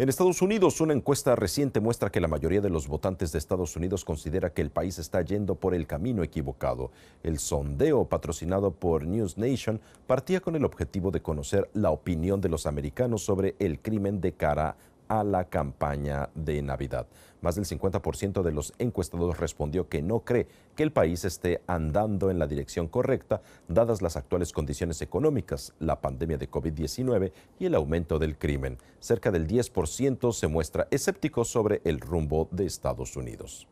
En Estados Unidos, una encuesta reciente muestra que la mayoría de los votantes de Estados Unidos considera que el país está yendo por el camino equivocado. El sondeo patrocinado por News Nation partía con el objetivo de conocer la opinión de los americanos sobre el crimen de cara a la campaña de Navidad. Más del 50% de los encuestados respondió que no cree que el país esté andando en la dirección correcta, dadas las actuales condiciones económicas, la pandemia de COVID-19 y el aumento del crimen. Cerca del 10% se muestra escéptico sobre el rumbo de Estados Unidos.